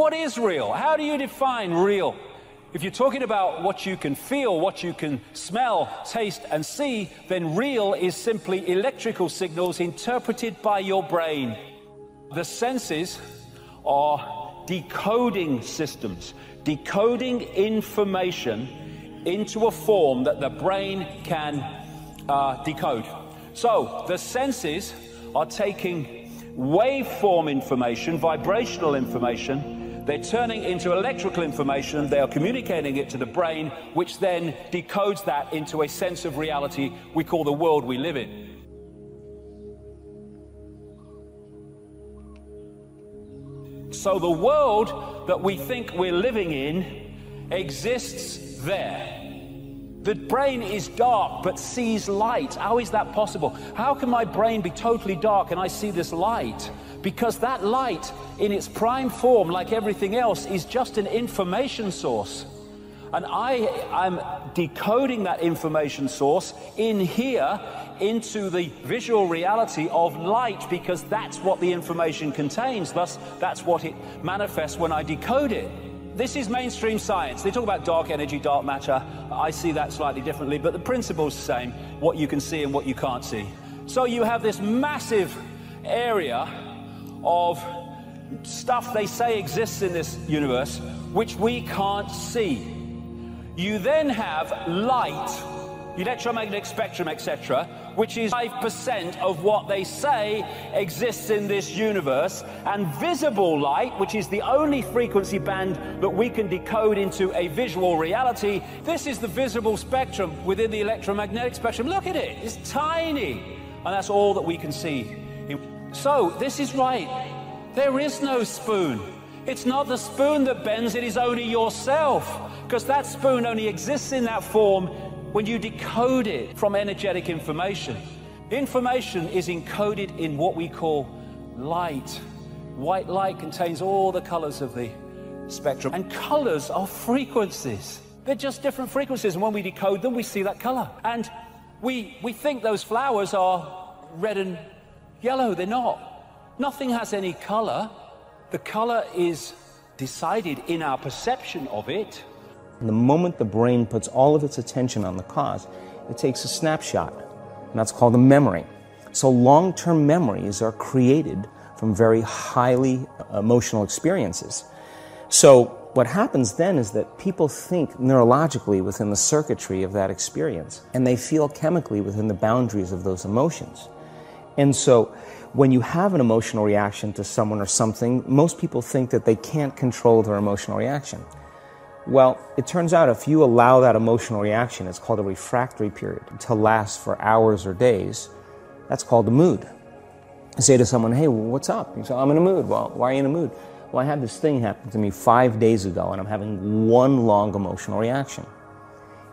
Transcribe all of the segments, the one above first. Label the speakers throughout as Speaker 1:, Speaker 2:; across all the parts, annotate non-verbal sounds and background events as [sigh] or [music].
Speaker 1: What is real? How do you define real? If you're talking about what you can feel, what you can smell, taste, and see, then real is simply electrical signals interpreted by your brain. The senses are decoding systems, decoding information into a form that the brain can uh, decode. So the senses are taking waveform information, vibrational information, they're turning into electrical information, they are communicating it to the brain, which then decodes that into a sense of reality we call the world we live in. So the world that we think we're living in exists there. The brain is dark but sees light. How is that possible? How can my brain be totally dark and I see this light? Because that light, in its prime form, like everything else, is just an information source. And I am decoding that information source in here into the visual reality of light because that's what the information contains. Thus, that's what it manifests when I decode it. This is mainstream science. They talk about dark energy, dark matter. I see that slightly differently, but the principle's the same what you can see and what you can't see. So you have this massive area of stuff they say exists in this universe which we can't see. You then have light, electromagnetic spectrum, etc., which is 5% of what they say exists in this universe, and visible light, which is the only frequency band that we can decode into a visual reality. This is the visible spectrum within the electromagnetic spectrum. Look at it, it's tiny, and that's all that we can see. So, this is right. There is no spoon. It's not the spoon that bends, it is only yourself. Because that spoon only exists in that form when you decode it from energetic information. Information is encoded in what we call light. White light contains all the colors of the spectrum, and colors are frequencies. They're just different frequencies, and when we decode them, we see that color. And we, we think those flowers are red and yellow. They're not. Nothing has any color. The color is decided in our perception of it.
Speaker 2: The moment the brain puts all of its attention on the cause, it takes a snapshot, and that's called a memory. So long term memories are created from very highly uh, emotional experiences. So, what happens then is that people think neurologically within the circuitry of that experience, and they feel chemically within the boundaries of those emotions. And so, when you have an emotional reaction to someone or something, most people think that they can't control their emotional reaction. Well, it turns out if you allow that emotional reaction, it's called a refractory period, to last for hours or days, that's called a mood. I say to someone, hey, what's up? You say, I'm in a mood. Well, why are you in a mood? Well, I had this thing happen to me five days ago, and I'm having one long emotional reaction.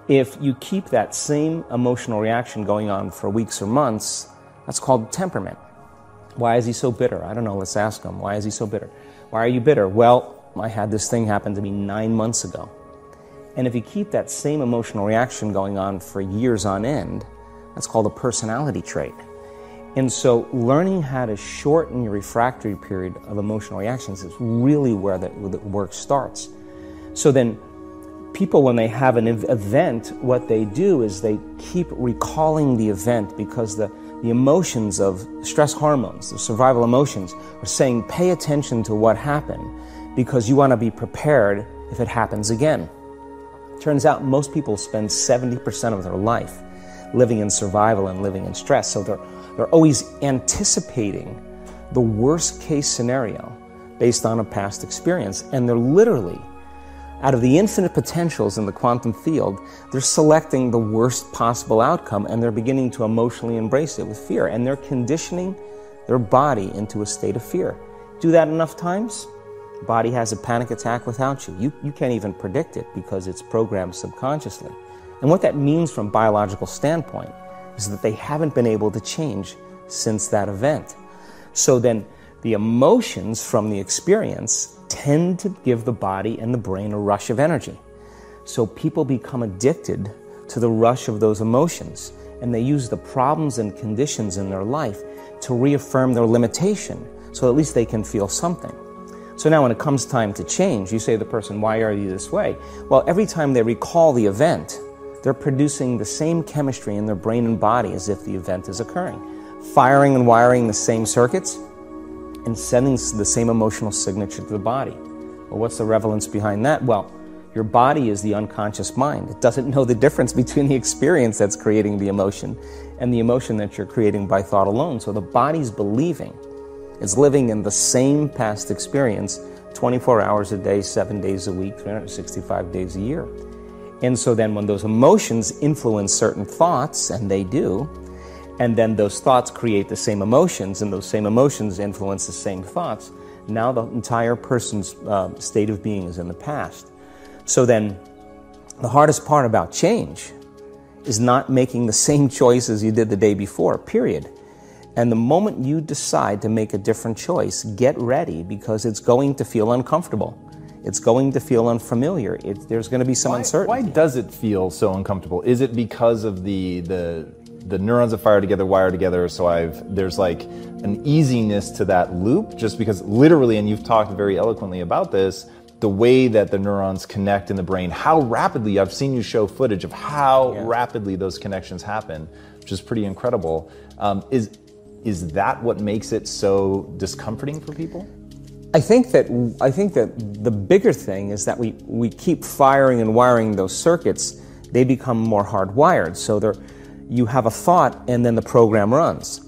Speaker 2: If you keep that same emotional reaction going on for weeks or months, that's called temperament. Why is he so bitter? I don't know. Let's ask him. Why is he so bitter? Why are you bitter? Well, I had this thing happen to me nine months ago. And if you keep that same emotional reaction going on for years on end, that's called a personality trait. And so, learning how to shorten your refractory period of emotional reactions is really where the, the work starts. So, then people, when they have an event, what they do is they keep recalling the event because the the emotions of stress hormones, the survival emotions, are saying pay attention to what happened because you want to be prepared if it happens again. Turns out most people spend 70% of their life living in survival and living in stress, so they're, they're always anticipating the worst case scenario based on a past experience, and they're literally out of the infinite potentials in the quantum field, they're selecting the worst possible outcome and they're beginning to emotionally embrace it with fear. And they're conditioning their body into a state of fear. Do that enough times, body has a panic attack without you. You, you can't even predict it because it's programmed subconsciously. And what that means from biological standpoint is that they haven't been able to change since that event. So then the emotions from the experience tend to give the body and the brain a rush of energy. So people become addicted to the rush of those emotions, and they use the problems and conditions in their life to reaffirm their limitation so at least they can feel something. So now when it comes time to change, you say to the person, Why are you this way? Well, every time they recall the event, they're producing the same chemistry in their brain and body as if the event is occurring, firing and wiring the same circuits and sending the same emotional signature to the body. Well, what's the relevance behind that? Well, your body is the unconscious mind. It doesn't know the difference [laughs] between the experience that's creating the emotion and the emotion that you're creating by thought alone. So the body's believing, it's living in the same past experience 24 hours a day, seven days a week, 365 days a year. And so then when those emotions influence certain thoughts, and they do, and then those thoughts create the same emotions, and those same emotions influence the same thoughts, now the entire person's uh, state of being is in the past. So then the hardest part about change is not making the same [laughs] choices you did the day before, period. And the moment you decide to make a different choice, get ready because it's going to feel uncomfortable. It's going to feel unfamiliar. It, there's going to be some
Speaker 3: why,
Speaker 2: uncertainty.
Speaker 3: Why does it feel so uncomfortable? Is it because of the the the neurons that fire together wire together? So I've there's like an easiness to that loop, just because literally, and you've talked very eloquently about this the way that the neurons connect in the brain, how rapidly, I've seen you show footage of how yeah. rapidly those connections happen, which is pretty incredible. Um, is, is that what makes it so discomforting for people?
Speaker 2: I think that I think that the bigger thing is that we, we keep firing and wiring those circuits, they become more hardwired. So you have a thought and then the program runs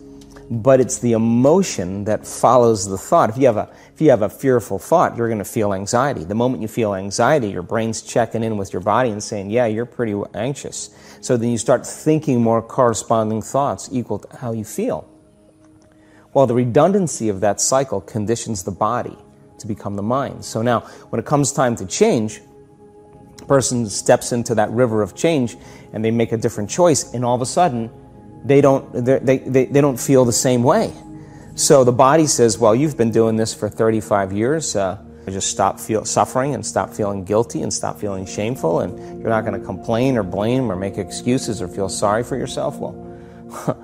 Speaker 2: but it's the emotion that follows the thought. If you have a if you have a fearful thought, you're going to feel anxiety. The moment you feel anxiety, your brain's checking in with your body and saying, "Yeah, you're pretty anxious." So then you start thinking more corresponding thoughts equal to how you feel. Well, the redundancy of that cycle conditions the body to become the mind. So now, when it comes time to change, person steps into that river of change and they make a different choice, and all of a sudden, they don't, they, they, they don't feel the same way. So the body says, well, you've been doing this for 35 years. Uh, just stop feel, suffering and stop feeling guilty and stop feeling shameful, and you're not going to complain or blame or make excuses or feel sorry for yourself. Well,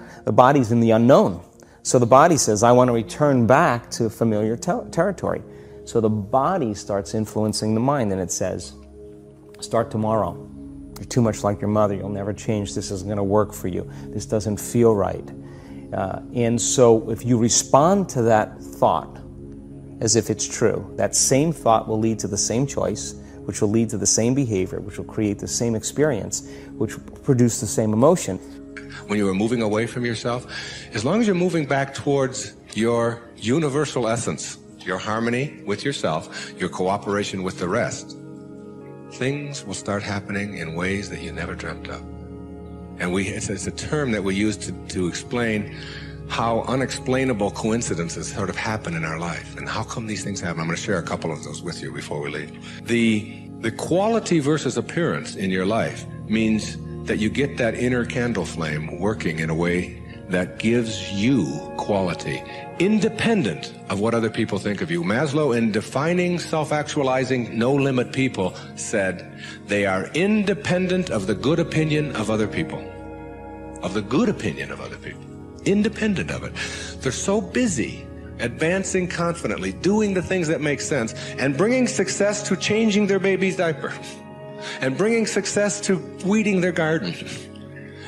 Speaker 2: [laughs] the body's in the unknown. So the body says, I want to return back to familiar ter- territory. So the body starts influencing the mind, and it says, Start tomorrow. You're too much like your mother. You'll never change. This isn't going to work for you. This doesn't feel right. Uh, and so, if you respond to that thought as if it's true, that same thought will lead to the same choice, which will lead to the same behavior, which will create the same experience, which will produce the same emotion.
Speaker 4: When you are moving away from yourself, as long as you're moving back towards your universal essence, your harmony with yourself, your cooperation with the rest, things will start happening in ways that you never dreamt of. And we, it's, it's a term that we use to, to explain how unexplainable coincidences sort of happen in our life and how come these things happen. I'm going to share a couple of those with you before we leave. The, the quality versus appearance in your life means that you get that inner candle flame working in a way that gives you quality, independent of what other people think of you. Maslow, in defining self-actualizing, no-limit people, said they are independent of the good opinion of other people. Of the good opinion of other people. Independent of it. They're so busy advancing confidently, doing the things that make sense, and bringing success to changing their baby's diaper, and bringing success to weeding their garden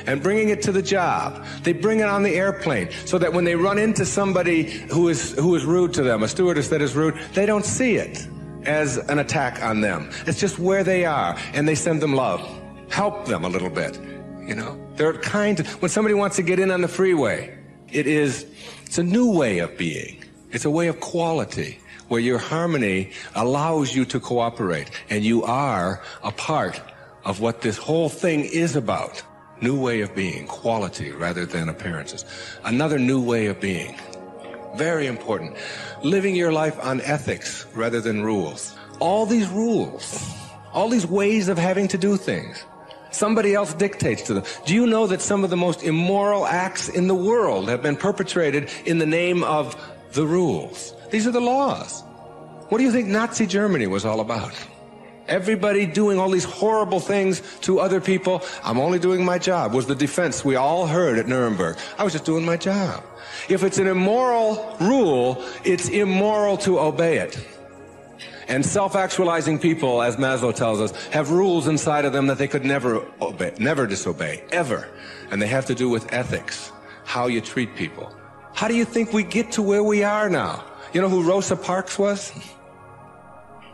Speaker 4: and bringing it to the job. They bring it on the airplane so that when they run into somebody who is, who is rude to them, a stewardess that is rude, they don't see it as an attack on them. It's just where they are and they send them love. Help them a little bit. You know, they're kind. When somebody wants to get in on the freeway, it is, it's a new way of being. It's a way of quality where your harmony allows you to cooperate and you are a part of what this whole thing is about. New way of being, quality rather than appearances. Another new way of being. Very important. Living your life on ethics rather than rules. All these rules, all these ways of having to do things. Somebody else dictates to them. Do you know that some of the most immoral acts in the world have been perpetrated in the name of the rules? These are the laws. What do you think Nazi Germany was all about? Everybody doing all these horrible things to other people. I'm only doing my job was the defense we all heard at Nuremberg. I was just doing my job. If it's an immoral rule, it's immoral to obey it. And self-actualizing people, as Maslow tells us, have rules inside of them that they could never obey, never disobey, ever. And they have to do with ethics, how you treat people. How do you think we get to where we are now? You know who Rosa Parks was?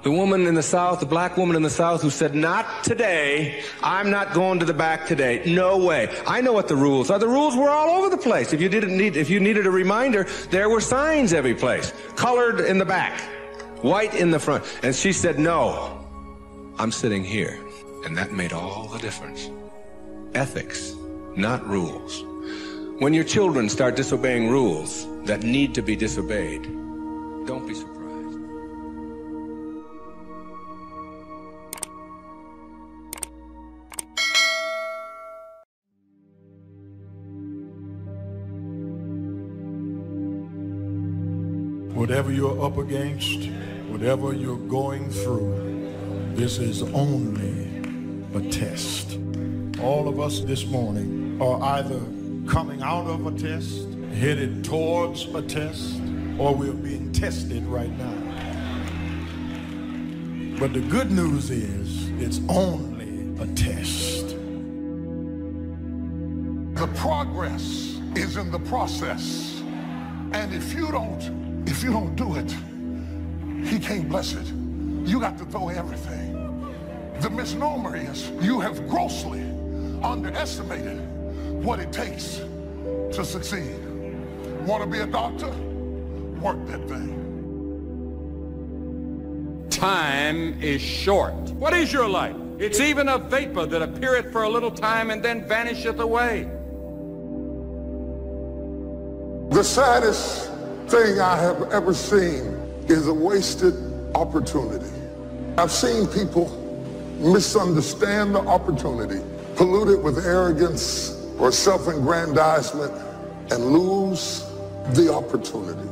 Speaker 4: The woman in the South, the black woman in the South who said, not today. I'm not going to the back today. No way. I know what the rules are. The rules were all over the place. If you didn't need, if you needed a reminder, there were signs every place. Colored in the back, white in the front. And she said, no, I'm sitting here. And that made all the difference. Ethics, not rules. When your children start disobeying rules that need to be disobeyed, don't be surprised.
Speaker 5: Whatever you're up against, whatever you're going through, this is only a test. All of us this morning are either coming out of a test, headed towards a test, or we're being tested right now. But the good news is it's only a test.
Speaker 6: The progress is in the process. And if you don't if you don't do it, he can't bless it. You got to throw everything. The misnomer is you have grossly underestimated what it takes to succeed. Want to be a doctor? Work that thing.
Speaker 7: Time is short. What is your life? It's even a vapor that appeareth for a little time and then vanisheth away.
Speaker 6: The saddest thing I have ever seen is a wasted opportunity. I've seen people misunderstand the opportunity, pollute it with arrogance or self-aggrandizement, and lose the opportunity.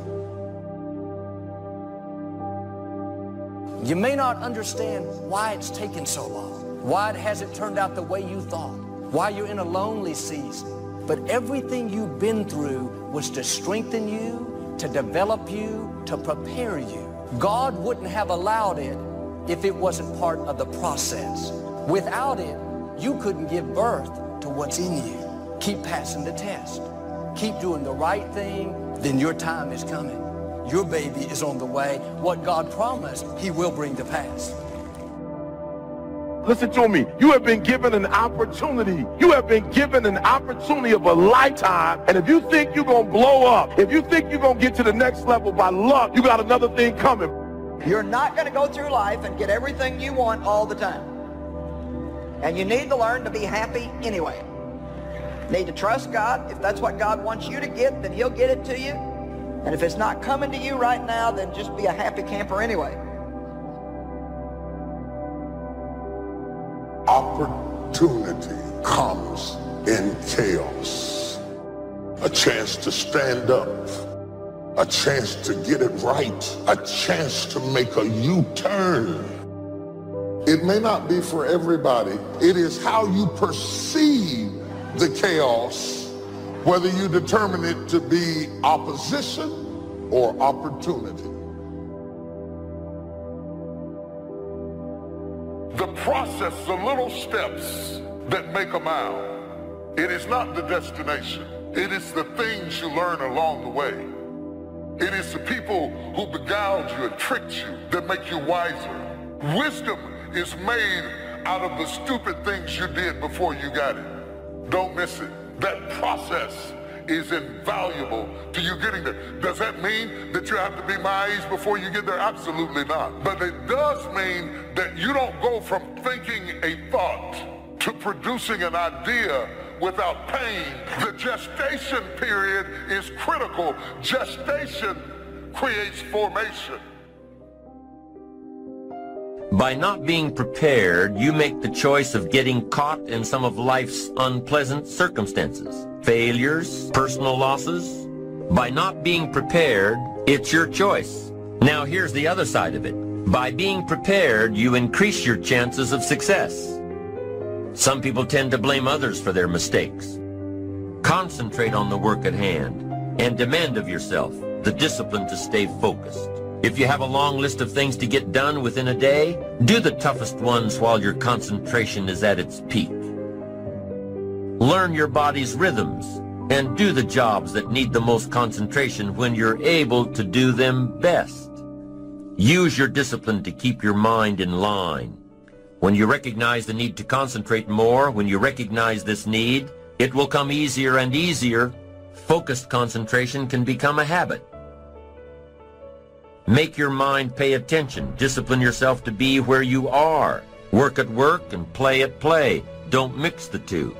Speaker 8: You may not understand why it's taken so long, why it hasn't turned out the way you thought, why you're in a lonely season, but everything you've been through was to strengthen you to develop you, to prepare you. God wouldn't have allowed it if it wasn't part of the process. Without it, you couldn't give birth to what's in you. Keep passing the test. Keep doing the right thing, then your time is coming. Your baby is on the way. What God promised, he will bring to pass.
Speaker 9: Listen to me. You have been given an opportunity. You have been given an opportunity of a lifetime. And if you think you're going to blow up, if you think you're going to get to the next level by luck, you got another thing coming.
Speaker 10: You're not going to go through life and get everything you want all the time. And you need to learn to be happy anyway. Need to trust God. If that's what God wants you to get, then he'll get it to you. And if it's not coming to you right now, then just be a happy camper anyway.
Speaker 6: Opportunity comes in chaos. A chance to stand up. A chance to get it right. A chance to make a U-turn. It may not be for everybody. It is how you perceive the chaos, whether you determine it to be opposition or opportunity. The process, the little steps that make a mile. It is not the destination. It is the things you learn along the way. It is the people who beguiled you and tricked you that make you wiser. Wisdom is made out of the stupid things you did before you got it. Don't miss it. That process is invaluable to you getting there. Does that mean that you have to be my age before you get there? Absolutely not. But it does mean that you don't go from thinking a thought to producing an idea without pain. The gestation period is critical. Gestation creates formation.
Speaker 11: By not being prepared, you make the choice of getting caught in some of life's unpleasant circumstances failures, personal losses. By not being prepared, it's your choice. Now here's the other side of it. By being prepared, you increase your chances of success. Some people tend to blame others for their mistakes. Concentrate on the work at hand and demand of yourself the discipline to stay focused.
Speaker 12: If you have a long list of things to get done within a day, do the toughest ones while your concentration is at its peak. Learn your body's rhythms and do the jobs that need the most concentration when you're able to do them best. Use your discipline to keep your mind in line. When you recognize the need to concentrate more, when you recognize this need, it will come easier and easier. Focused concentration can become a habit. Make your mind pay attention. Discipline yourself to be where you are. Work at work and play at play. Don't mix the two.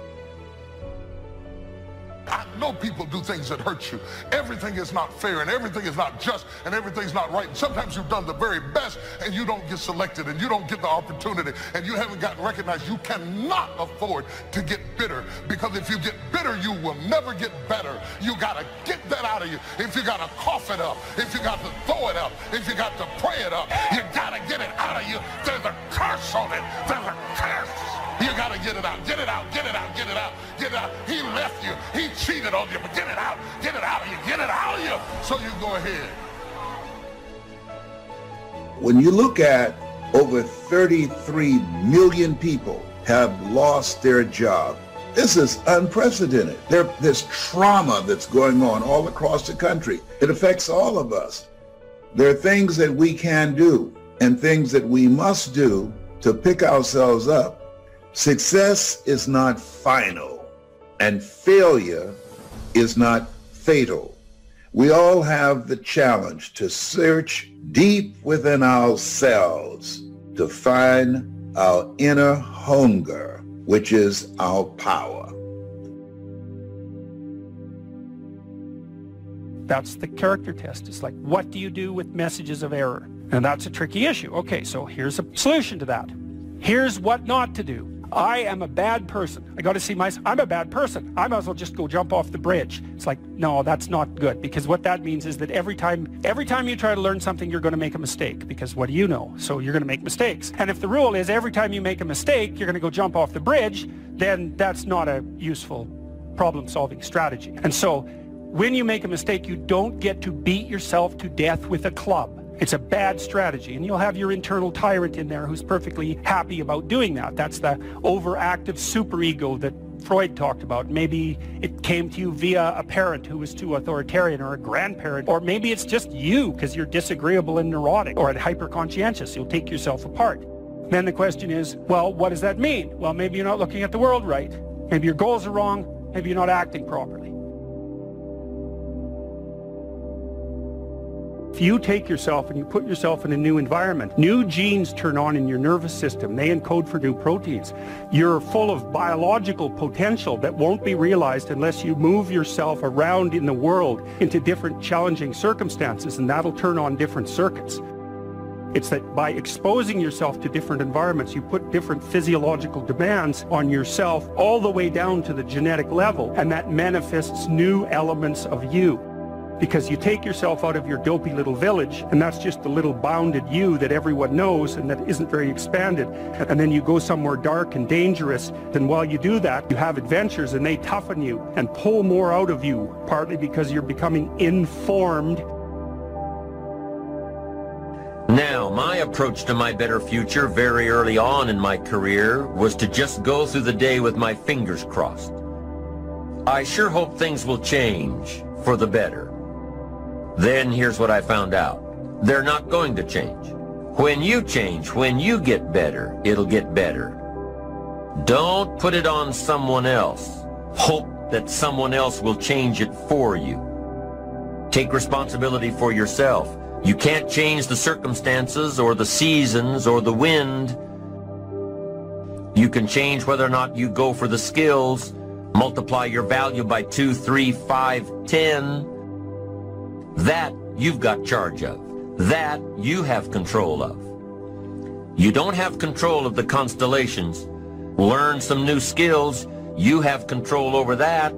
Speaker 6: I know people do things that hurt you. Everything is not fair and everything is not just and everything's not right. And sometimes you've done the very best and you don't get selected and you don't get the opportunity and you haven't gotten recognized. You cannot afford to get bitter because if you get bitter, you will never get better. You got to get that out of you. If you got to cough it up, if you got to throw it up, if you got to pray it up, you got to get it out of you. There's a curse on it. There's a curse. You got to get it out. Get it out. Get it out. Get it out. Get it out. He left you. He cheated on you. But get it out. Get it out of you. Get it out of you. So you go ahead.
Speaker 13: When you look at over 33 million people have lost their job, this is unprecedented. There, there's trauma that's going on all across the country. It affects all of us. There are things that we can do and things that we must do to pick ourselves up Success is not final and failure is not fatal. We all have the challenge to search deep within ourselves to find our inner hunger, which is our power.
Speaker 14: That's the character test. It's like, what do you do with messages of error? And that's a tricky issue. Okay, so here's a solution to that. Here's what not to do. I am a bad person. I got to see myself. I'm a bad person. I might as well just go jump off the bridge. It's like, no, that's not good because what that means is that every time, every time you try to learn something, you're going to make a mistake because what do you know? So you're going to make mistakes. And if the rule is every time you make a mistake, you're going to go jump off the bridge, then that's not a useful problem-solving strategy. And so when you make a mistake, you don't get to beat yourself to death with a club. It's a bad strategy, and you'll have your internal tyrant in there who's perfectly happy about doing that. That's the overactive superego that Freud talked about. Maybe it came to you via a parent who was too authoritarian or a grandparent, or maybe it's just you because you're disagreeable and neurotic or hyper-conscientious. You'll take yourself apart. Then the question is, well, what does that mean? Well, maybe you're not looking at the world right. Maybe your goals are wrong. Maybe you're not acting properly. If you take yourself and you put yourself in a new environment, new genes turn on in your nervous system. They encode for new proteins. You're full of biological potential that won't be realized unless you move yourself around in the world into different challenging circumstances, and that'll turn on different circuits. It's that by exposing yourself to different environments, you put different physiological demands on yourself all the way down to the genetic level, and that manifests new elements of you because you take yourself out of your dopey little village and that's just the little bounded you that everyone knows and that isn't very expanded and then you go somewhere dark and dangerous and while you do that you have adventures and they toughen you and pull more out of you partly because you're becoming informed
Speaker 12: now, my approach to my better future very early on in my career was to just go through the day with my fingers crossed. I sure hope things will change for the better. Then here's what I found out. They're not going to change. When you change, when you get better, it'll get better. Don't put it on someone else. Hope that someone else will change it for you. Take responsibility for yourself. You can't change the circumstances or the seasons or the wind. You can change whether or not you go for the skills, multiply your value by two, three, five, ten. That you've got charge of. That you have control of. You don't have control of the constellations. Learn some new skills. You have control over that.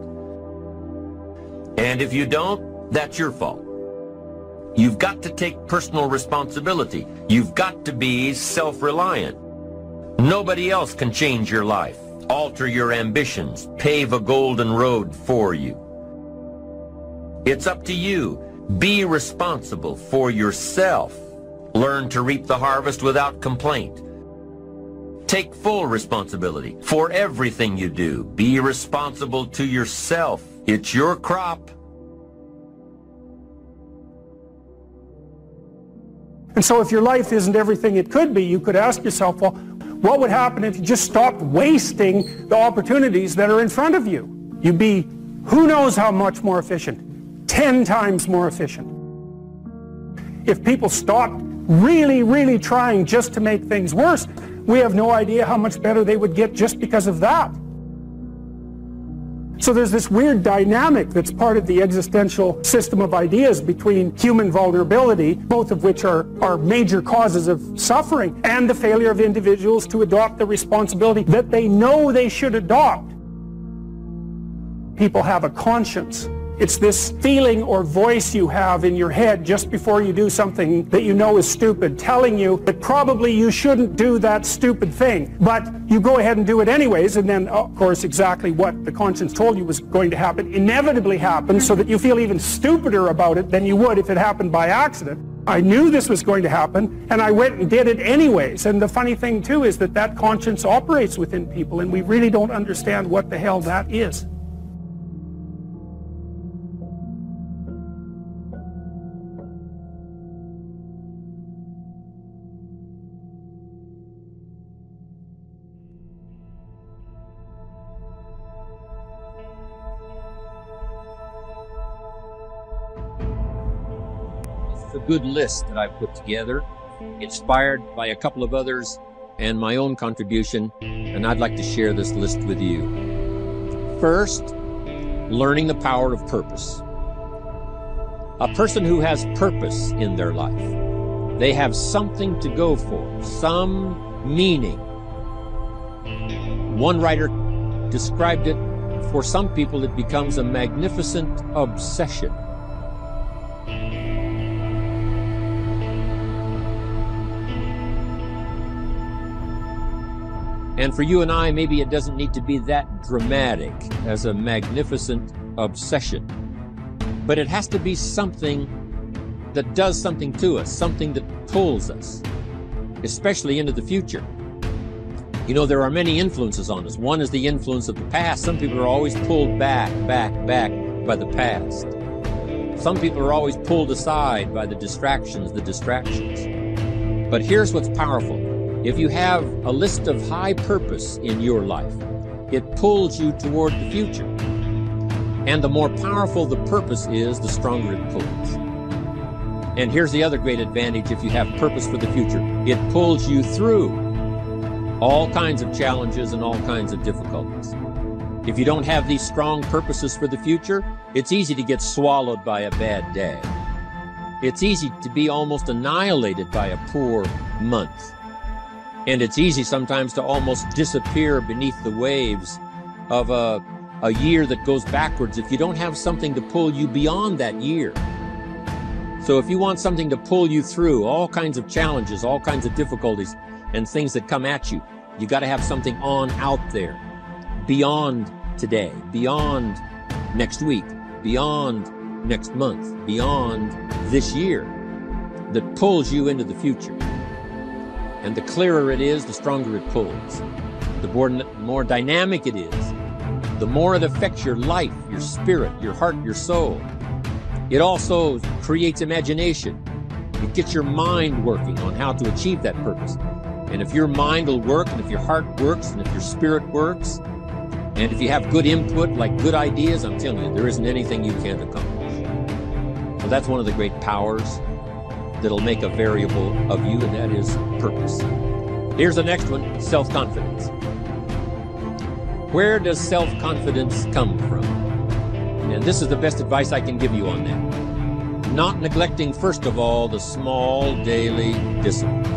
Speaker 12: And if you don't, that's your fault. You've got to take personal responsibility. You've got to be self-reliant. Nobody else can change your life, alter your ambitions, pave a golden road for you. It's up to you
Speaker 11: Be responsible for yourself. Learn to reap the harvest without complaint. Take full responsibility for everything you do. Be responsible to yourself. It's your crop.
Speaker 14: And so if your life isn't everything it could be, you could ask yourself, well, what would happen if you just stopped wasting the opportunities that are in front of you? You'd be who knows how much more efficient, 10 times more efficient. If people stopped really, really trying just to make things worse, we have no idea how much better they would get just because of that. So there's this weird dynamic that's part of the existential system of ideas between human vulnerability, both of which are, are major causes of suffering, and the failure of individuals to adopt the responsibility that they know they should adopt. People have a conscience it's this feeling or voice you have in your head just before you do something that you know is stupid, telling you that probably you shouldn't do that stupid thing. But you go ahead and do it anyways, and then, of course, exactly what the conscience told you was going to happen inevitably happens so that you feel even stupider about it than you would if it happened by accident. I knew this was going to happen, and I went and did it anyways. And the funny thing, too, is that that conscience operates within people, and we really don't understand what the hell that is.
Speaker 12: Good list that I've put together, inspired by a couple of others and my own contribution, and I'd like to share this list with you. First, learning the power of purpose. A person who has purpose in their life, they have something to go for, some meaning. One writer described it for some people, it becomes a magnificent obsession. And for you and I, maybe it doesn't need to be that dramatic as a magnificent obsession. But it has to be something that does something to us, something that pulls us, especially into the future. You know, there are many influences on us. One is the influence of the past. Some people are always pulled back, back, back by the past. Some people are always pulled aside by the distractions, the distractions. But here's what's powerful if you have a list of high purpose in your life, it pulls you toward the future. And the more powerful the purpose is, the stronger it pulls. And here's the other great advantage if you have purpose for the future it pulls you through all kinds of challenges and all kinds of difficulties. If you don't have these strong purposes for the future, it's easy to get swallowed by a bad day. It's easy to be almost annihilated by a poor month. And it's easy sometimes to almost disappear beneath the waves of a, a year that goes backwards if you don't have something to pull you beyond that year. So if you want something to pull you through all kinds of challenges, all kinds of difficulties, and things that come at you, you got to have something on out there beyond today, beyond next week, beyond next month, beyond this year that pulls you into the future. And the clearer it is, the stronger it pulls. The more, more dynamic it is, the more it affects your life, your spirit, your heart, your soul. It also creates imagination. It gets your mind working on how to achieve that purpose. And if your mind will work, and if your heart works, and if your spirit works, and if you have good input, like good ideas, I'm telling you, there isn't anything you can't accomplish. So that's one of the great powers that'll make a variable of you, and that is purpose. Here's the next one self confidence. Where does self confidence come from? And this is the best advice I can give you on that. Not neglecting, first of all, the small daily disciplines.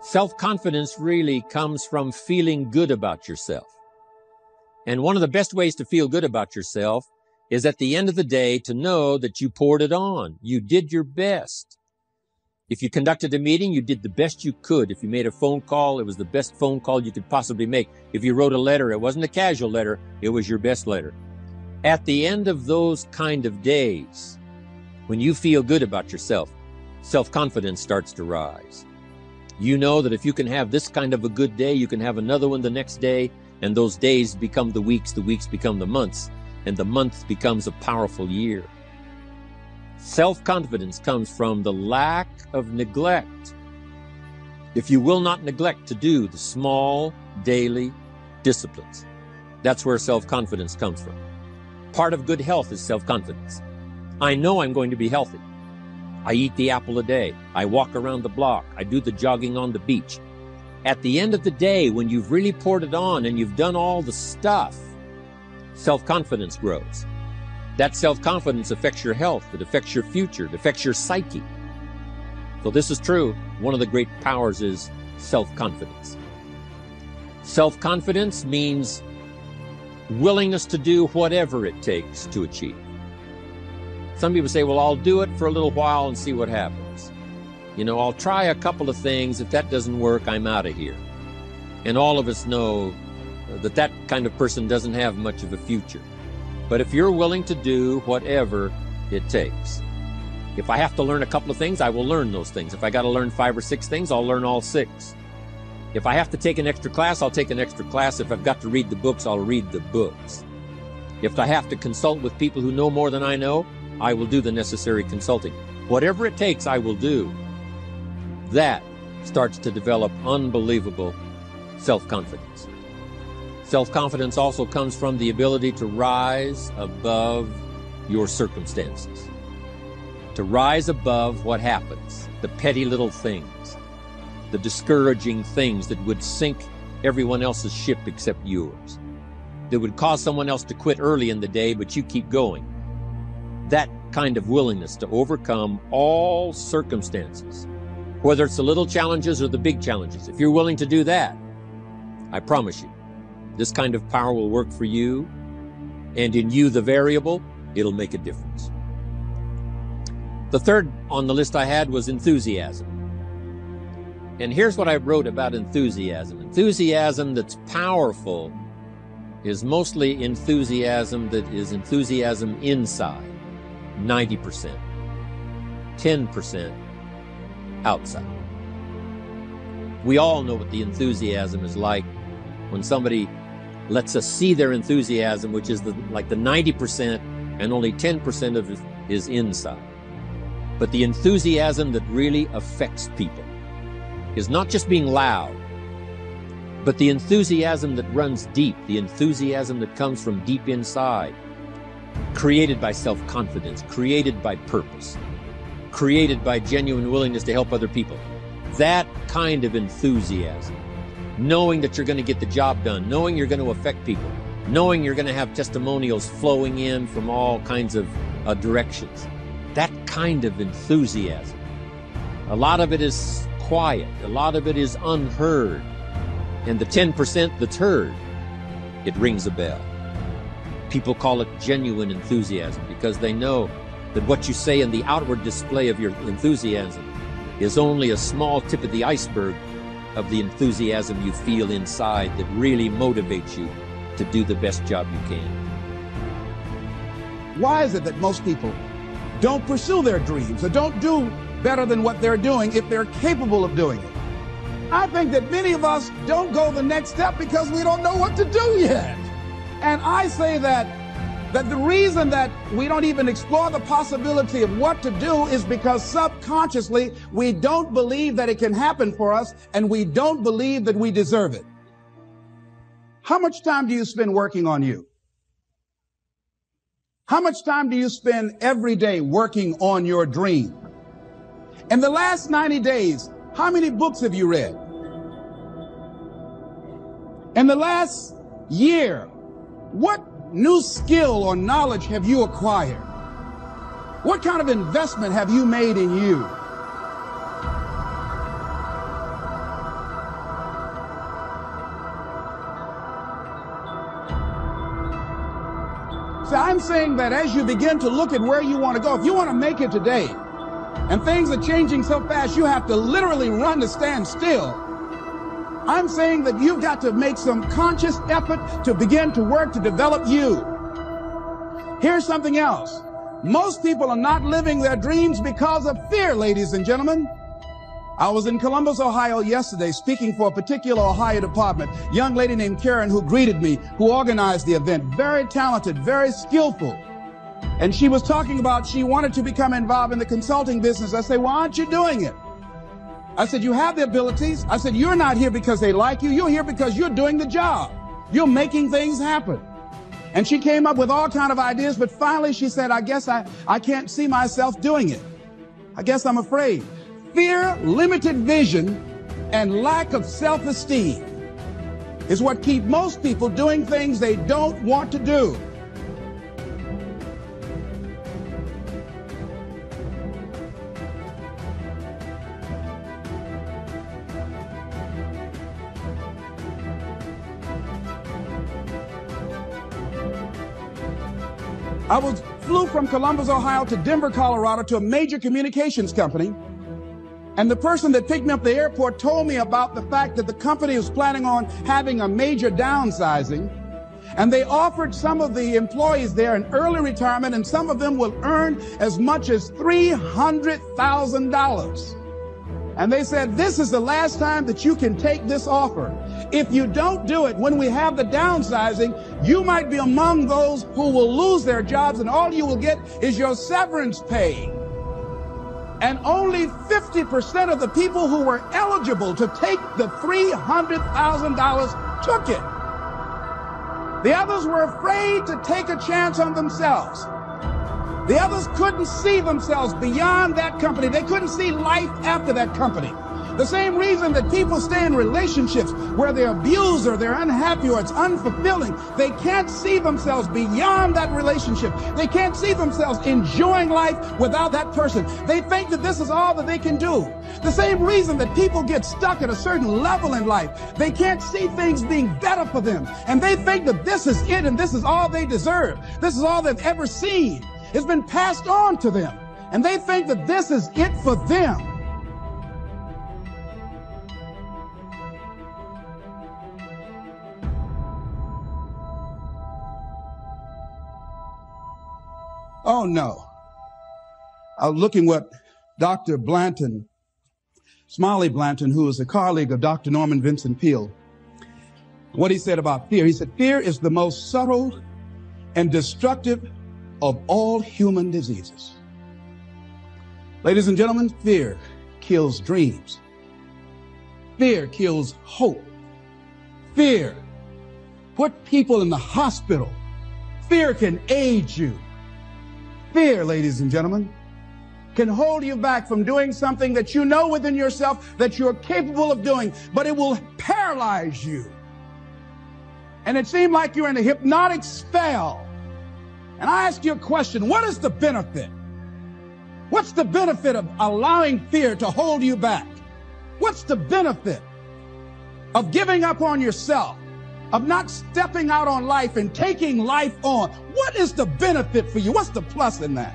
Speaker 12: Self confidence really comes from feeling good about yourself. And one of the best ways to feel good about yourself is at the end of the day to know that you poured it on. You did your best. If you conducted a meeting, you did the best you could. If you made a phone call, it was the best phone call you could possibly make. If you wrote a letter, it wasn't a casual letter, it was your best letter. At the end of those kind of days, when you feel good about yourself, self-confidence starts to rise. You know that if you can have this kind of a good day, you can have another one the next day, and those days become the weeks, the weeks become the months, and the month becomes a powerful year. Self-confidence comes from the lack of neglect. If you will not neglect to do the small daily disciplines, that's where self-confidence comes from. Part of good health is self-confidence. I know I'm going to be healthy. I eat the apple a day. I walk around the block. I do the jogging on the beach. At the end of the day, when you've really poured it on and you've done all the stuff, self-confidence grows. That self-confidence affects your health, it affects your future, it affects your psyche. So this is true. One of the great powers is self-confidence. Self-confidence means willingness to do whatever it takes to achieve. Some people say, well, I'll do it for a little while and see what happens. You know, I'll try a couple of things. If that doesn't work, I'm out of here. And all of us know that that kind of person doesn't have much of a future. But if you're willing to do whatever it takes, if I have to learn a couple of things, I will learn those things. If I got to learn five or six things, I'll learn all six. If I have to take an extra class, I'll take an extra class. If I've got to read the books, I'll read the books. If I have to consult with people who know more than I know, I will do the necessary consulting. Whatever it takes, I will do. That starts to develop unbelievable self-confidence. Self-confidence also comes from the ability to rise above your circumstances, to rise above what happens, the petty little things, the discouraging things that would sink everyone else's ship except yours, that would cause someone else to quit early in the day, but you keep going. That kind of willingness to overcome all circumstances, whether it's the little challenges or the big challenges. If you're willing to do that, I promise you, this kind of power will work for you, and in you, the variable, it'll make a difference. The third on the list I had was enthusiasm. And here's what I wrote about enthusiasm. Enthusiasm that's powerful is mostly enthusiasm that is enthusiasm inside, 90%, 10% outside. We all know what the enthusiasm is like when somebody lets us see their enthusiasm, which is the, like the 90% and only 10% of it is inside. But the enthusiasm that really affects people is not just being loud, but the enthusiasm that runs deep, the enthusiasm that comes from deep inside, created by self-confidence, created by purpose, created by genuine willingness to help other people. That kind of enthusiasm knowing that you're going to get the job done, knowing you're going to affect people, knowing you're going to have testimonials flowing in from all kinds of uh, directions. That kind of enthusiasm. A lot of it is quiet, a lot of it is unheard. And the 10% that's heard, it rings a bell. People call it genuine enthusiasm because they know that what you say in the outward display of your enthusiasm is only a small tip of the iceberg of the enthusiasm you feel inside that really motivates you to do the best job you can.
Speaker 15: Why is it that most people don't pursue their dreams or don't do better than what they're doing if they're capable of doing it? I think that many of us don't go the next step because we don't know what to do yet. And I say that that the reason that we don't even explore the possibility of what to do is because subconsciously we don't believe that it can happen for us and we don't believe that we deserve it. How much time do you spend working on you? How much time do you spend every day working on your dream? In the last 90 days, how many books have you read? In the last year, what new skill or knowledge have you acquired? What kind of investment have you made in you? See, I'm saying that as you begin to look at where you want to go, if you want to make it today, and things are changing so fast you have to literally run to stand still. I'm saying that you've got to make some conscious effort to begin to work to develop you. Here's something else. Most people are not living their dreams because of fear, ladies and gentlemen. I was in Columbus, Ohio yesterday speaking for a particular Ohio department. Young lady named Karen who greeted me, who organized the event. Very talented, very skillful. And she was talking about she wanted to become involved in the consulting business. I say, why aren't you doing it? I said, you have the abilities. I said, you're not here because they like you. You're here because you're doing the job. You're making things happen. And she came up with all kind of ideas, but finally she said, I guess I, I can't see myself doing it. I guess I'm afraid. Fear, limited vision, and lack of self-esteem is what keep most people doing things they don't want to do. I was flew from Columbus, Ohio to Denver, Colorado to a major communications company. And the person that picked me up at the airport told me about the fact that the company was planning on having a major downsizing. And they offered some of the employees there an early retirement, and some of them will earn as much as $300,000. And they said, this is the last time that you can take this offer. If you don't do it, when we have the downsizing, you might be among those who will lose their jobs and all you will get is your severance pay. And only 50% of the people who were eligible to take the $300,000 took it. The others were afraid to take a chance on themselves. The others couldn't see themselves beyond that company. They couldn't see life after that company. The same reason that people stay in relationships where they're abused or they're unhappy or it's unfulfilling, they can't see themselves beyond that relationship. They can't see themselves enjoying life without that person. They think that this is all that they can do. The same reason that people get stuck at a certain level in life, they can't see things being better for them. And they think that this is it and this is all they deserve. This is all they've ever seen. It's been passed on to them. And they think that this is it for them. Oh no. I was looking what Dr. Blanton, Smiley Blanton, who is a colleague of Dr. Norman Vincent Peale, what he said about fear. He said, fear is the most subtle and destructive of all human diseases. Ladies and gentlemen, fear kills dreams. Fear kills hope. Fear put people in the hospital. Fear can age you. Fear, ladies and gentlemen, can hold you back from doing something that you know within yourself that you're capable of doing, but it will paralyze you. And it seemed like you're in a hypnotic spell and I ask you a question what is the benefit? What's the benefit of allowing fear to hold you back? What's the benefit of giving up on yourself, of not stepping out on life and taking life on? What is the benefit for you? What's the plus in that?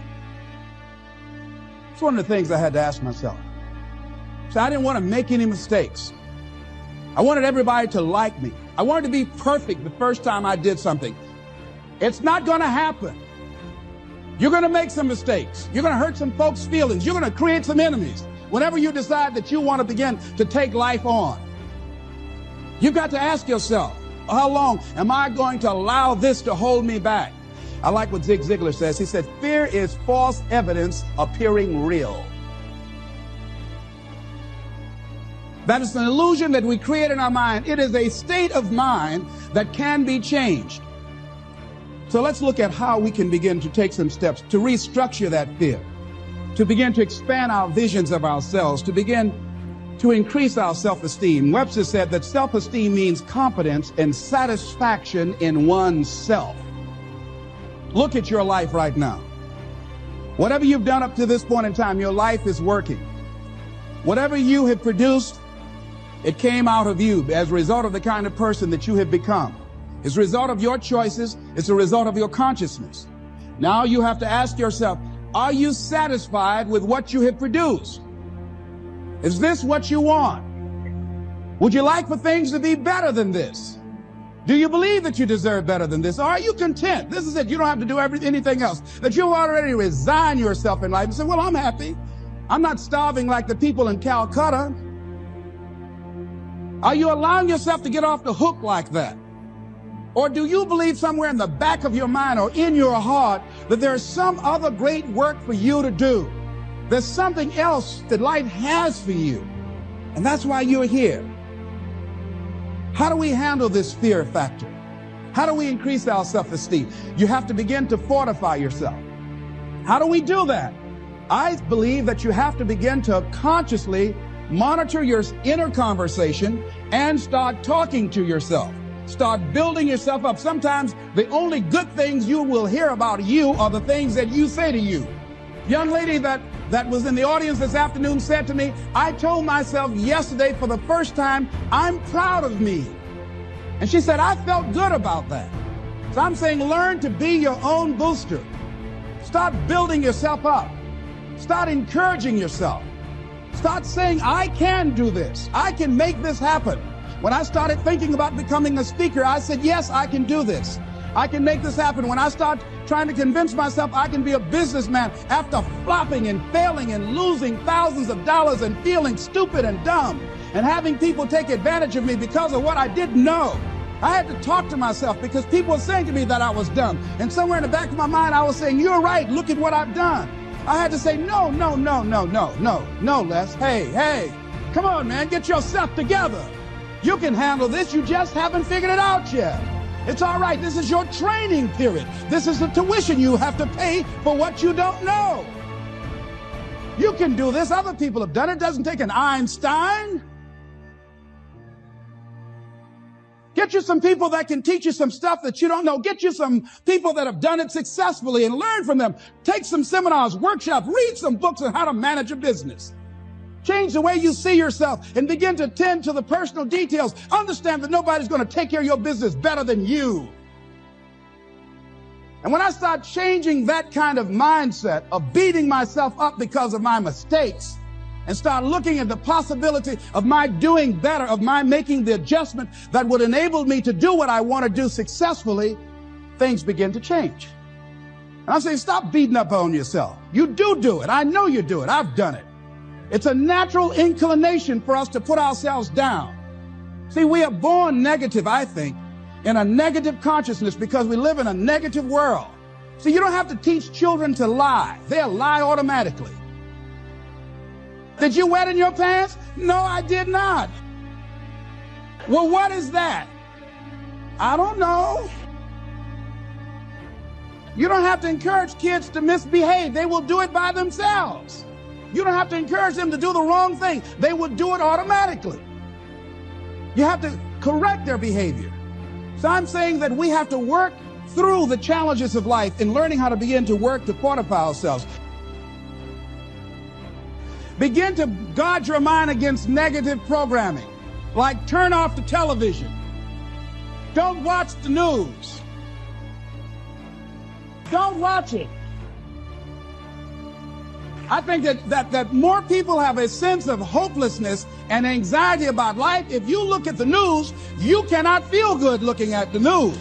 Speaker 15: It's one of the things I had to ask myself. So I didn't want to make any mistakes. I wanted everybody to like me. I wanted to be perfect the first time I did something. It's not going to happen. You're going to make some mistakes. You're going to hurt some folks' feelings. You're going to create some enemies whenever you decide that you want to begin to take life on. You've got to ask yourself, how long am I going to allow this to hold me back? I like what Zig Ziglar says. He said, fear is false evidence appearing real. That is an illusion that we create in our mind. It is a state of mind that can be changed. So let's look at how we can begin to take some steps to restructure that fear, to begin to expand our visions of ourselves, to begin to increase our self-esteem. Webster said that self-esteem means competence and satisfaction in oneself. Look at your life right now. Whatever you've done up to this point in time, your life is working. Whatever you have produced, it came out of you as a result of the kind of person that you have become. It's a result of your choices. It's a result of your consciousness. Now you have to ask yourself, Are you satisfied with what you have produced? Is this what you want? Would you like for things to be better than this? Do you believe that you deserve better than this? Or are you content? This is it. You don't have to do every, anything else. That you've already resigned yourself in life and say, well, I'm happy. I'm not starving like the people in Calcutta. Are you allowing yourself to get off the hook like that? Or do you believe somewhere in the back of your mind or in your heart that there's some other great work for you to do? There's something else that life has for you. And that's why you're here. How do we handle this fear factor? How do we increase our self-esteem? You have to begin to fortify yourself. How do we do that? I believe that you have to begin to consciously monitor your inner conversation and start talking to yourself. Start building yourself up. Sometimes the only good things you will hear about you are the things that you say to you. Young lady that, that was in the audience this afternoon said to me, I told myself yesterday for the first time, I'm proud of me. And she said, I felt good about that. So I'm saying learn to be your own booster. Start building yourself up. Start encouraging yourself. Start saying, I can do this. I can make this happen. When I started thinking about becoming a speaker, I said, yes, I can do this. I can make this happen. When I start trying to convince myself I can be a businessman after flopping and failing and losing thousands of dollars and feeling stupid and dumb and having people take advantage of me because of what I didn't know. I had to talk to myself because people were saying to me that I was dumb. And somewhere in the back of my mind, I was saying, You're right. Look at what I've done. I had to say, No, no, no, no, no, no, no, Les. Hey, hey, come on, man. Get yourself together. You can handle this. You just haven't figured it out yet. It's all right. This is your training period. This is the tuition you have to pay for what you don't know. You can do this. Other people have done it. doesn't take an Einstein. Get you some people that can teach you some stuff that you don't know. Get you some people that have done it successfully and learn from them. Take some seminars, workshops, read some books on how to manage a business. Change the way you see yourself and begin to tend to the personal details. Understand that nobody's going to take care of your business better than you. And when I start changing that kind of mindset of beating myself up because of my mistakes and start looking at the possibility of my doing better, of my making the adjustment that would enable me to do what I want to do successfully, things begin to change. And I'm saying, stop beating up on yourself. You do do it. I know you do it. I've done it. It's a natural inclination for us to put ourselves down. See, we are born negative, I think, in a negative consciousness because we live in a negative world. See, you don't have to teach children to lie. They'll lie automatically. Did you wet in your pants? No, I did not. Well, what is that? I don't know. You don't have to encourage kids to misbehave. They will do it by themselves. You don't have to encourage them to do the wrong thing. They will do it automatically. You have to correct their behavior. So I'm saying that we have to work through the challenges of life in learning how to begin to work to fortify ourselves. Begin to guard your mind against negative programming, like turn off the television. Don't watch the news. Don't watch it. I think that, that, that more people have a sense of hopelessness and anxiety about life. If you look at the news, you cannot feel good looking at the news.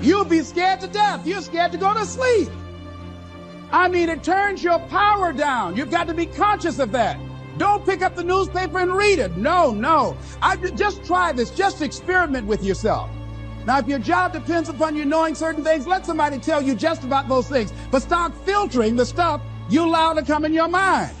Speaker 15: You'll be scared to death. You're scared to go to sleep. I mean, it turns your power down. You've got to be conscious of that. Don't pick up the newspaper and read it. No, no. I just try this. Just experiment with yourself. Now, if your job depends upon you knowing certain things, let somebody tell you just about those things. But start filtering the stuff you allow to come in your mind.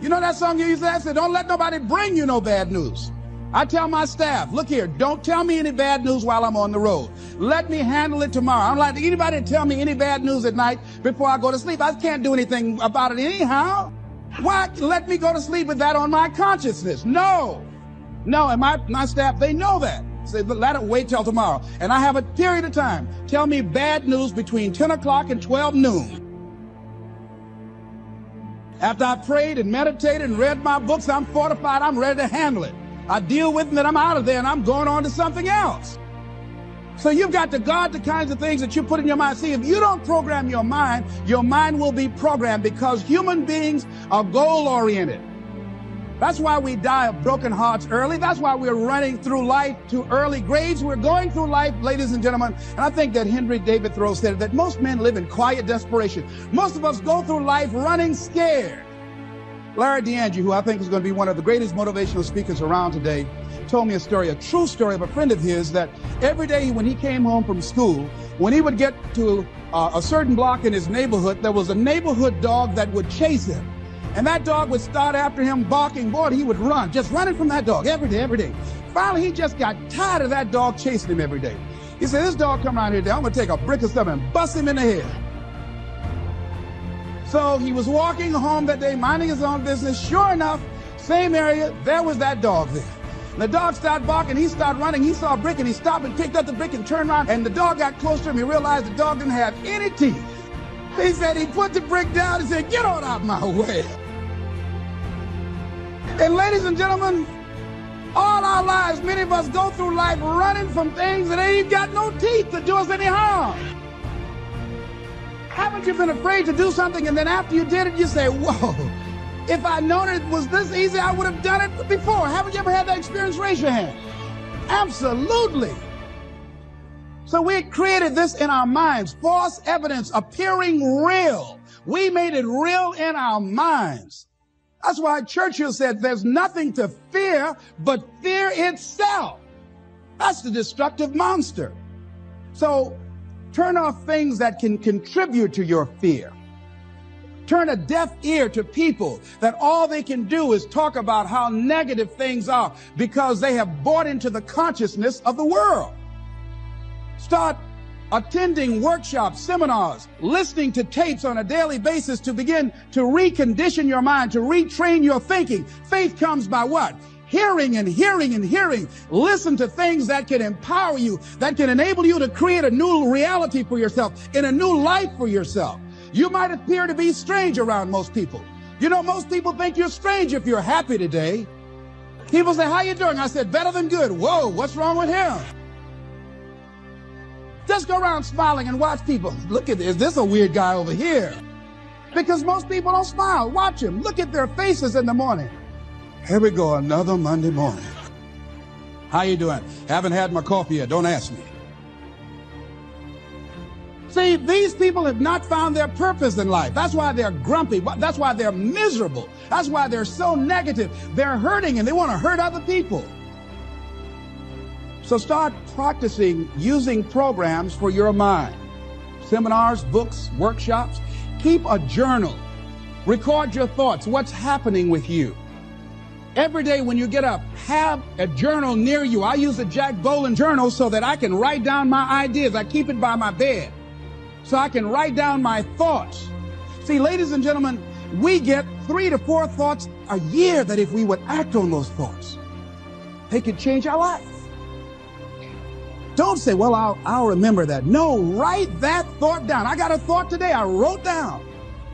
Speaker 15: You know that song you used to say, don't let nobody bring you no bad news. I tell my staff, look here, don't tell me any bad news while I'm on the road. Let me handle it tomorrow. I don't like anybody to tell me any bad news at night before I go to sleep. I can't do anything about it anyhow. Why let me go to sleep with that on my consciousness? No. No, and my, my staff, they know that. Say, let it wait till tomorrow. And I have a period of time. Tell me bad news between 10 o'clock and 12 noon. After I prayed and meditated and read my books, I'm fortified. I'm ready to handle it. I deal with it and I'm out of there and I'm going on to something else. So you've got to guard the kinds of things that you put in your mind. See, if you don't program your mind, your mind will be programmed because human beings are goal oriented. That's why we die of broken hearts early. That's why we're running through life to early graves. We're going through life, ladies and gentlemen. And I think that Henry David Thoreau said that most men live in quiet desperation. Most of us go through life running scared. Larry DiAngi, who I think is going to be one of the greatest motivational speakers around today, told me a story, a true story of a friend of his that every day when he came home from school, when he would get to uh, a certain block in his neighborhood, there was a neighborhood dog that would chase him. And that dog would start after him barking. Boy, he would run, just running from that dog every day, every day. Finally, he just got tired of that dog chasing him every day. He said, this dog come around here I'm gonna take a brick of stuff and bust him in the head. So he was walking home that day, minding his own business. Sure enough, same area, there was that dog there. And the dog started barking, he started running, he saw a brick and he stopped and picked up the brick and turned around and the dog got close to him. He realized the dog didn't have any teeth. He said he put the brick down and said, get on out of my way. And ladies and gentlemen, all our lives, many of us go through life running from things that ain't got no teeth to do us any harm. Haven't you been afraid to do something and then after you did it, you say, whoa, if I'd known it was this easy, I would have done it before. Haven't you ever had that experience? Raise your hand. Absolutely. So we created this in our minds, false evidence appearing real. We made it real in our minds. That's why Churchill said there's nothing to fear but fear itself. That's the destructive monster. So turn off things that can contribute to your fear. Turn a deaf ear to people that all they can do is talk about how negative things are because they have bought into the consciousness of the world. Start attending workshops, seminars, listening to tapes on a daily basis to begin to recondition your mind, to retrain your thinking. Faith comes by what? Hearing and hearing and hearing. Listen to things that can empower you, that can enable you to create a new reality for yourself, in a new life for yourself. You might appear to be strange around most people. You know, most people think you're strange if you're happy today. People say, how you doing? I said, better than good. Whoa, what's wrong with him? Just go around smiling and watch people. Look at this. Is this a weird guy over here? Because most people don't smile. Watch them. Look at their faces in the morning. Here we go, another Monday morning. How you doing? Haven't had my coffee yet. Don't ask me. See, these people have not found their purpose in life. That's why they're grumpy. That's why they're miserable. That's why they're so negative. They're hurting and they want to hurt other people. So start practicing using programs for your mind. Seminars, books, workshops. Keep a journal. Record your thoughts. What's happening with you? Every day when you get up, have a journal near you. I use a Jack Boland journal so that I can write down my ideas. I keep it by my bed so I can write down my thoughts. See, ladies and gentlemen, we get three to four thoughts a year that if we would act on those thoughts, they could change our life. Don't say, well, I'll, I'll remember that. No, write that thought down. I got a thought today. I wrote down.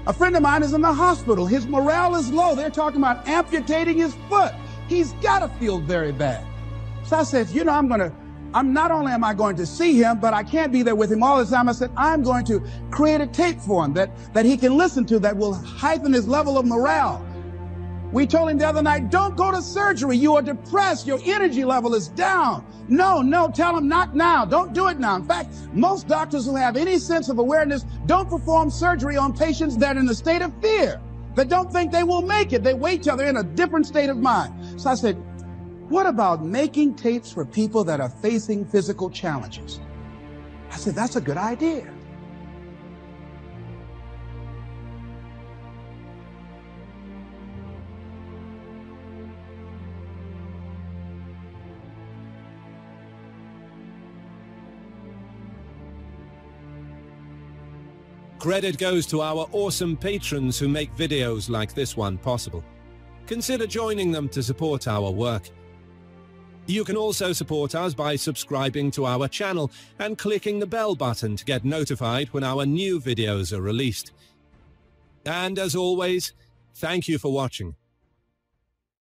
Speaker 15: A friend of mine is in the hospital. His morale is low. They're talking about amputating his foot. He's got to feel very bad. So I said, you know, I'm going to I'm not only am I going to see him, but I can't be there with him all the time. I said, I'm going to create a tape for him that, that he can listen to that will heighten his level of morale. We told him the other night, don't go to surgery. You are depressed. Your energy level is down. No, no, tell him not now. Don't do it now. In fact, most doctors who have any sense of awareness don't perform surgery on patients that are in a state of fear, that don't think they will make it. They wait till they're in a different state of mind. So I said, what about making tapes for people that are facing physical challenges? I said, that's a good idea.
Speaker 16: Credit goes to our awesome patrons who make videos like this one possible. Consider joining them to support our work. You can also support us by subscribing to our channel and clicking the bell button to get notified when our new videos are released. And as always, thank you for watching.